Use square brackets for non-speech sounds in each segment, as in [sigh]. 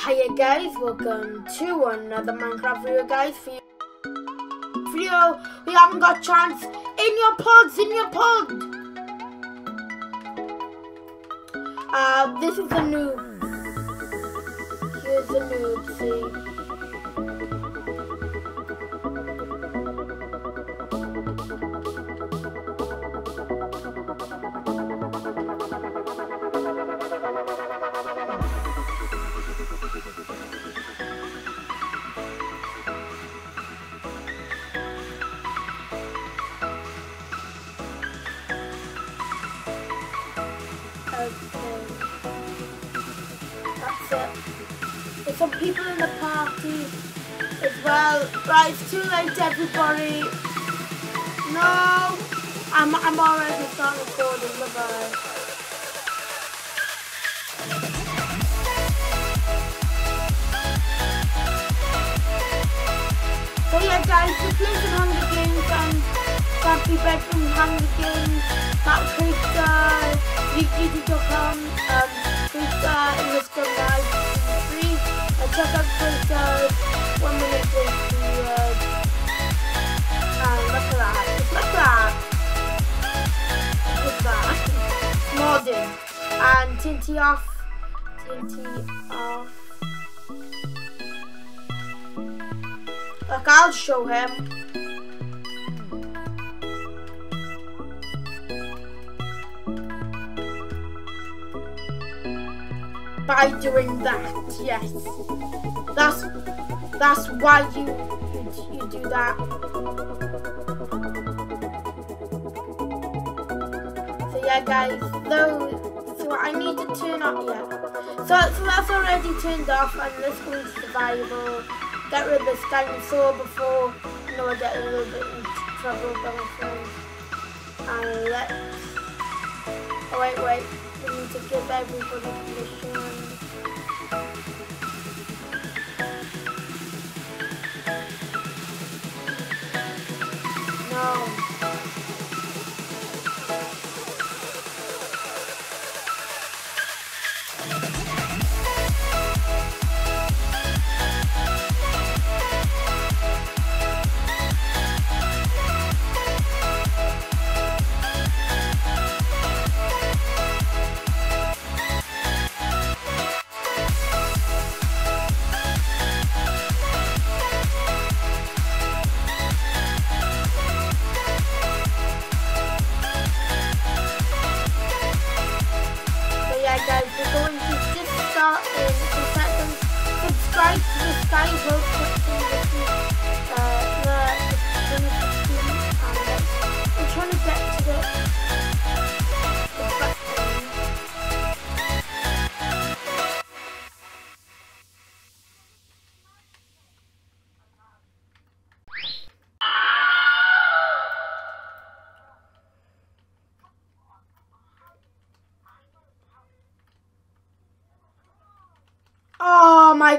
Hiya guys, welcome to another Minecraft video guys. For you video, we haven't got chance in your pods, in your pod. Uh, this is the noob. Here's the noob, see. Right, it's too late everybody. No! I'm, I'm already starting recording. Bye-bye. So yeah guys, we played some Hunger Games and Stampy Bedroom Hunger Games, Matt Creeper, YouTube.com, um, Creeper, and Mr. Knife, free, and check out Creeper's one minute period. And uh, uh, look at that, look at that. Look at that. [laughs] Modding. And TNT off, TNT off. Look, I'll show him. By doing that, yes. That's that's why you you, do that. So yeah, guys. Though, so I need to turn off. Yeah. So so that's already turned off, and go into survival get rid of this dinosaur before you know I get a little bit in trouble with my friends. And let's oh wait wait we need to give everybody permission.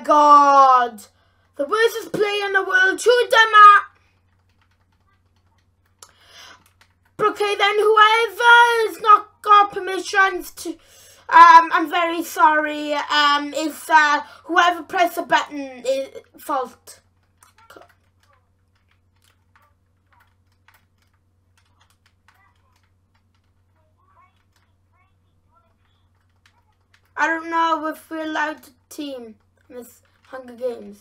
God! The worst player in the world, true Dema! Okay, then whoever has not got permissions to, um, I'm very sorry, um, is, uh, whoever pressed the button is fault. I don't know if we're allowed to team this Hunger Games.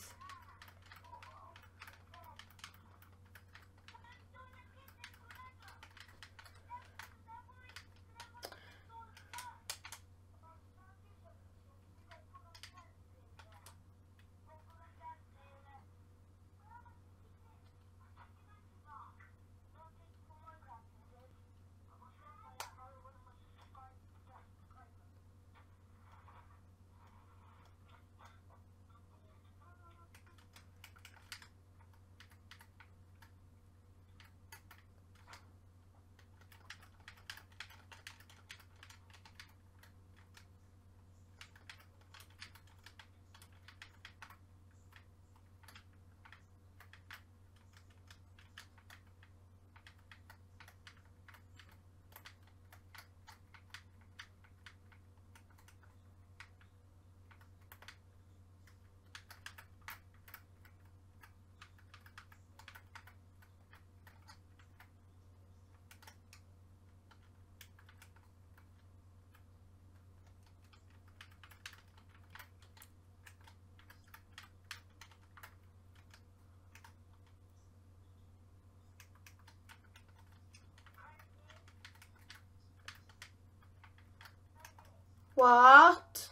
What?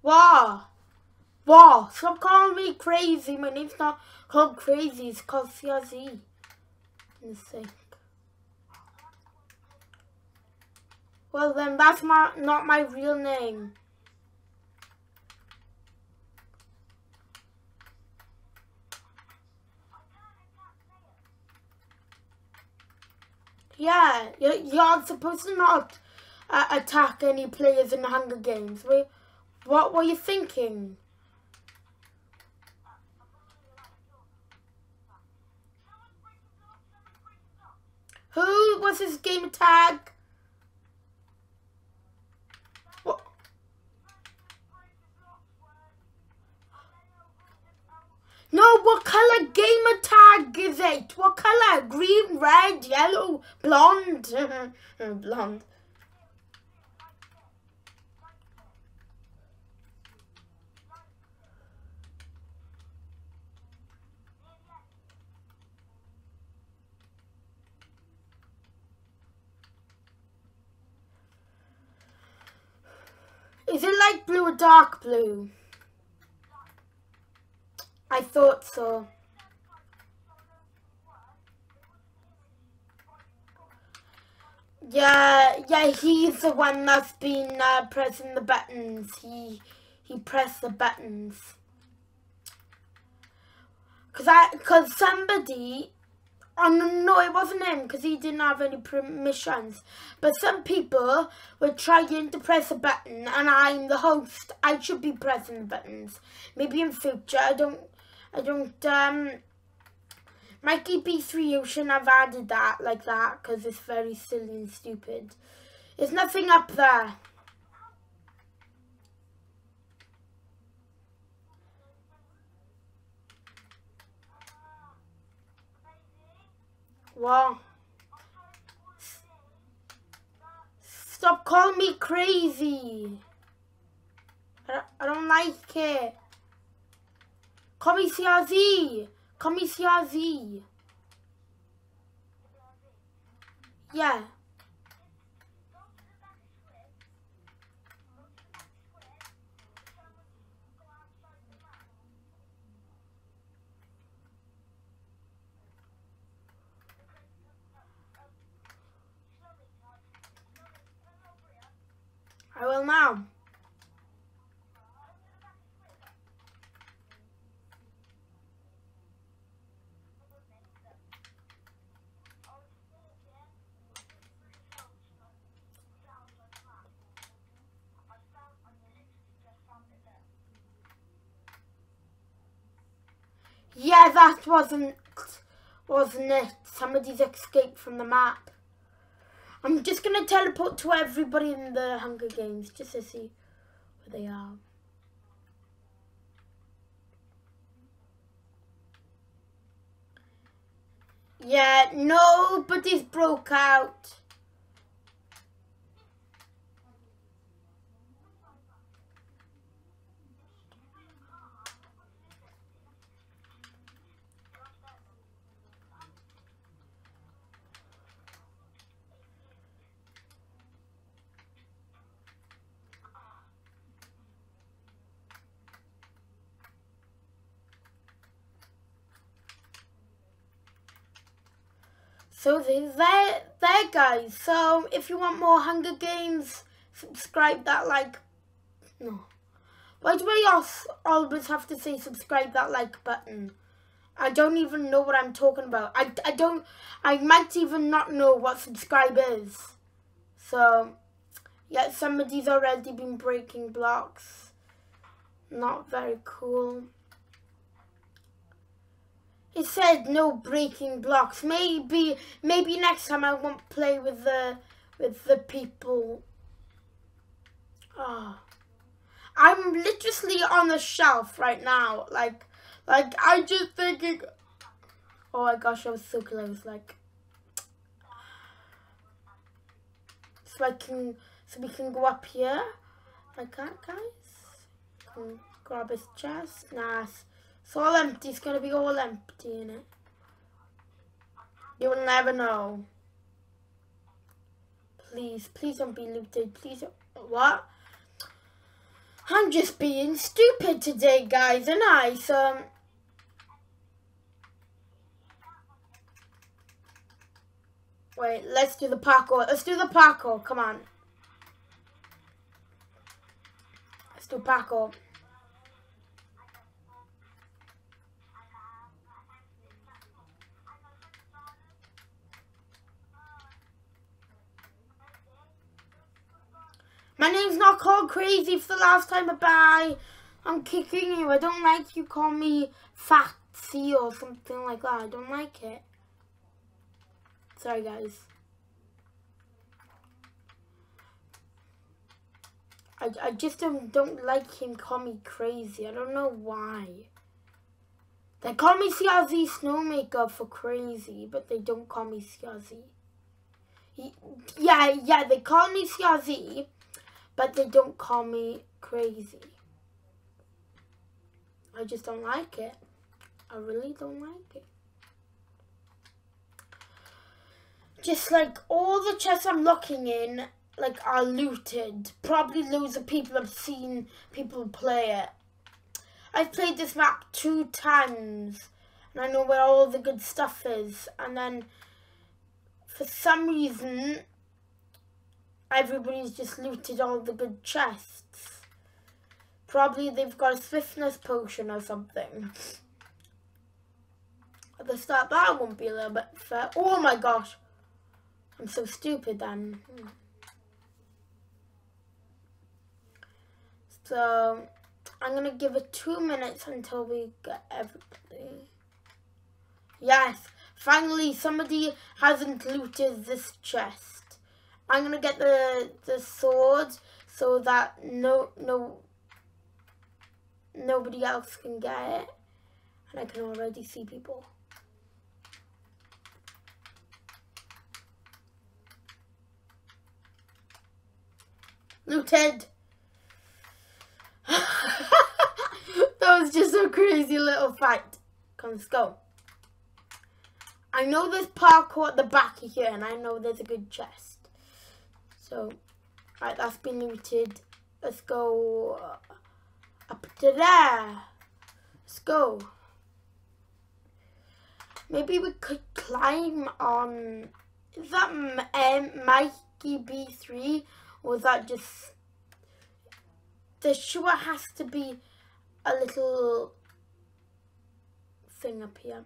What? What? Stop calling me crazy. My name's not called crazy. It's called CRZ. Insane. Well then, that's my not my real name. Yeah, you're, supposed to not uh, attack any players in the Hunger Games. What were you thinking? Who was his game tag? No, what color gamer tag is it? What color? Green, red, yellow, blonde? [laughs] blonde. Is it light blue or dark blue? I thought so. Yeah, yeah, he's the one that's been uh, pressing the buttons. He he pressed the buttons. Cause I, cause somebody Oh, no, it wasn't him because he didn't have any permissions. But some people were trying to press a button and I'm the host. I should be pressing the buttons. Maybe in future, I don't, I don't, um, Mikey B3, you shouldn't have added that like that because it's very silly and stupid. There's nothing up there. Well, stop calling me crazy. I don't, I don't Call me CRZ. Call me CRZ. Yeah. I will now. Yeah, that wasn't, wasn't it? Somebody's escaped from the map. I'm just going to teleport to everybody in the Hunger Games just to see where they are. Yeah, nobody's broke out. So there, there guys. So if you want more Hunger Games, subscribe that like. No. Why do I always have to say subscribe that like button? I don't even know what I'm talking about. I, I don't, I might even not know what subscribe is. So, yeah, somebody's already been breaking blocks. Not very cool. It said no breaking blocks. Maybe maybe next time I won't play with the with the people. Oh. I'm literally on the shelf right now. Like like I just thinking Oh my gosh, I was so close, like so I can so we can go up here like that guys. Grab his chest. Nice. It's all empty. It's gonna be all empty in it. You'll never know. Please, please don't be looted. Please don't. What? I'm just being stupid today, guys, and I, so... Um, wait, let's do the parkour. Let's do the parkour. Come on. Let's do parkour. My name's not called crazy for the last time. Bye. I'm kicking you. I don't like you call me fatsy or something like that. I don't like it. Sorry, guys. I, I just don't, don't like him call me crazy. I don't know why. They call me CRZ Snowmaker for crazy, but they don't call me CRZ. Yeah, yeah, they call me CRZ, but they don't call me crazy. I just don't like it. I really don't like it. Just like all the chests I'm looking in, like are looted. Probably loads of people have seen people play it. I've played this map two times and I know where all the good stuff is. And then for some reason, everybody's just looted all the good chests. Probably they've got a swiftness potion or something. At the start, that won't be a little bit fair. Oh my gosh. I'm so stupid then. So, I'm going to give it two minutes until we get everything. Yes, finally somebody hasn't looted this chest. I'm gonna get the the sword so that no no nobody else can get it, and I can already see people. Looted. [laughs] that was just a crazy little fight. Come, let's go. I know there's parkour at the back here, and I know there's a good chest. So, right, that's been looted. Let's go up to there. Let's go. Maybe we could climb on, is that um, Mikey B3 or is that just, there sure has to be a little thing up here.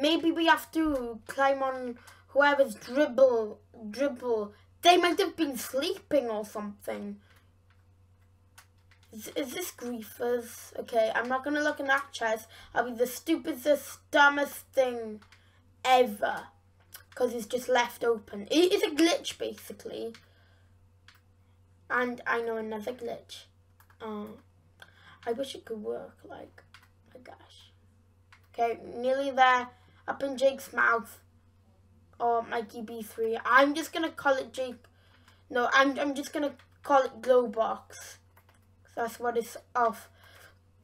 Maybe we have to climb on whoever's dribble, dribble they might have been sleeping or something. Is, is this griefers? Okay, I'm not going to look in that chest. I'll be the stupidest, dumbest thing ever. Because it's just left open. It is a glitch, basically. And I know another glitch. Oh, I wish it could work. Like, my gosh. Okay, nearly there. Up in Jake's mouth or Mikey B3. I'm just gonna call it Jake. No, I'm I'm just gonna call it Globox. That's what it's off.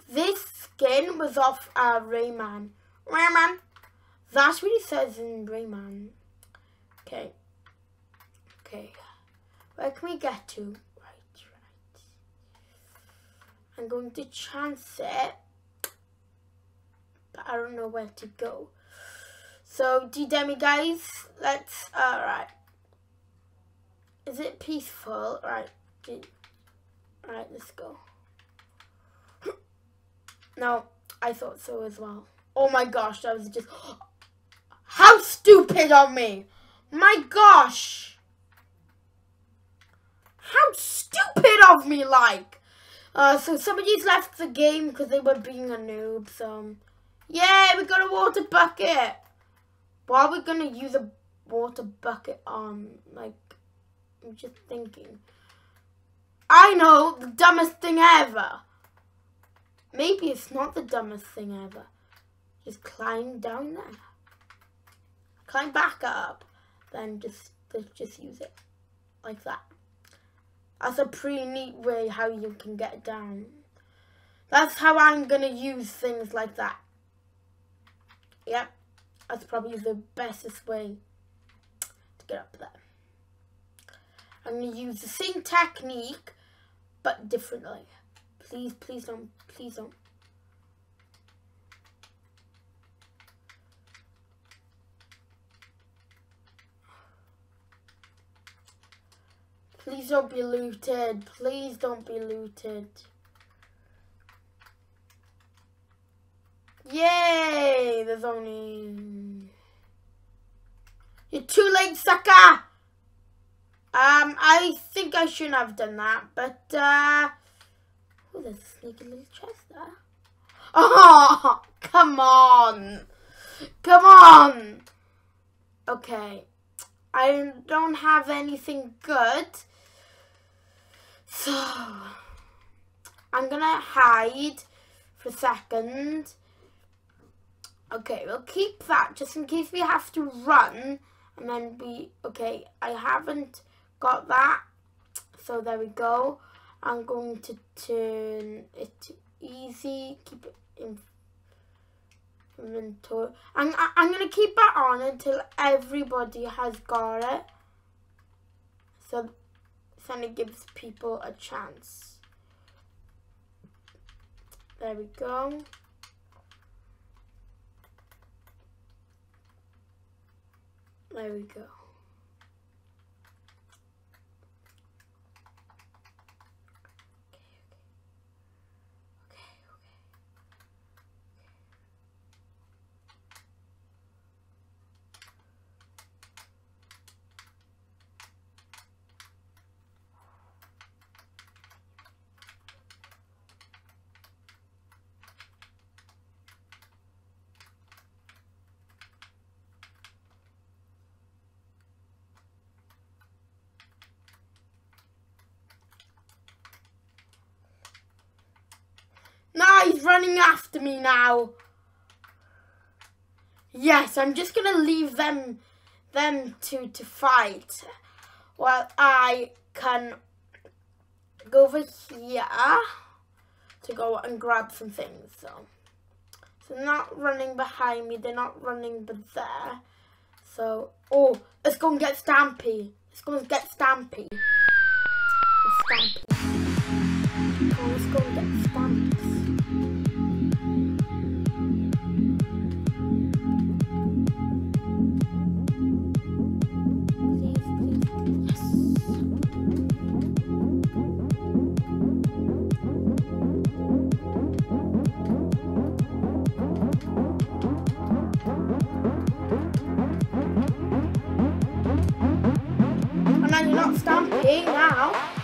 This skin was off uh, Rayman. Rayman. That's what he says in Rayman. Okay. Okay. Where can we get to? Right, right. I'm going to chance it. But I don't know where to go. So, D-Demi guys, let's, alright. Is it peaceful? Right. Alright, let's go. [clears throat] no, I thought so as well. Oh my gosh, that was just... [gasps] How stupid of me! My gosh! How stupid of me, like! Uh, so somebody's left the game because they were being a noob, so... Yeah, we got a water bucket! What are we gonna use a water bucket on? Like, I'm just thinking. I know, the dumbest thing ever. Maybe it's not the dumbest thing ever. Just climb down there. Climb back up. Then just, just, just use it. Like that. That's a pretty neat way how you can get down. That's how I'm going to use things like that. Yep, that's probably the bestest way to get up there. I'm going to use the same technique, but differently. Please, please don't, please don't. Please don't be looted. Please don't be looted. Yay! There's only... You're too late, sucker! Um, I think I shouldn't have done that, but, uh... Oh, there's a sneaky little chest there. Oh, [laughs] come on! Come on! Okay. I don't have anything good. So, I'm gonna hide for a second. Okay, we'll keep that just in case we have to run. And then we, okay, I haven't got that. So there we go. I'm going to turn it easy, keep it in. I'm, I'm going to keep it on until everybody has got it. So then it gives people a chance. There we go. There we go. Running after me now. Yes, I'm just going to leave them them two to fight while I can go over here to go and grab some things. So, so they're not running behind me. They're not running but there. So, oh, let's go and get Stampy. Let's go and get Stampy. Stampy. Oh, let's go and get Stampy. Into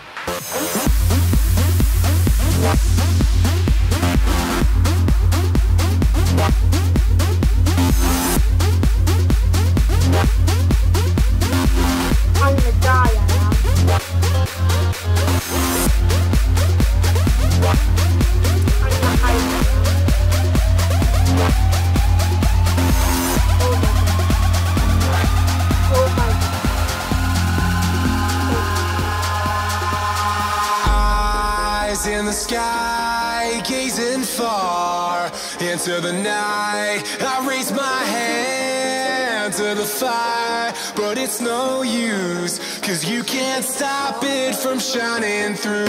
stop it from shining through.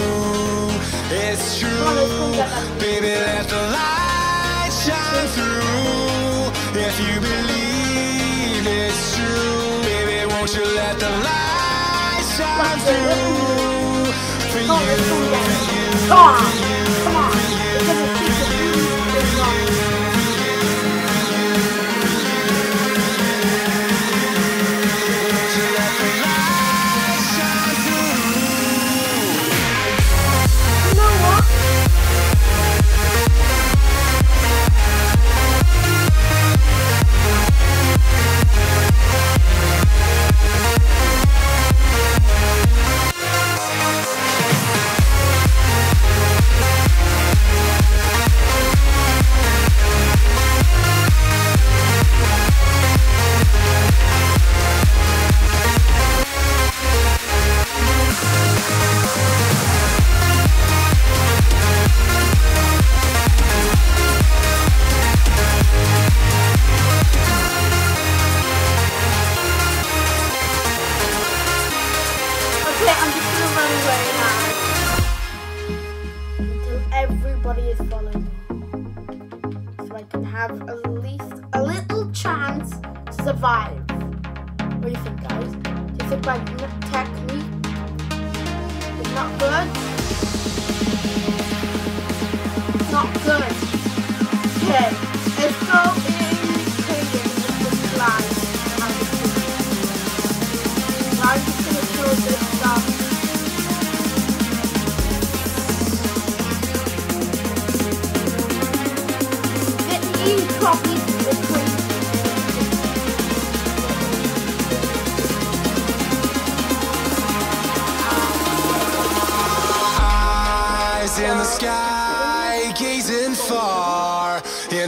It's true Baby, let the light shine through. If you believe it's true Baby, won't you let the light shine through For you, for you, for you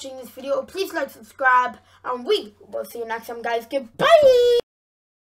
watching this video, please like, subscribe, and we will see you next time guys. Goodbye!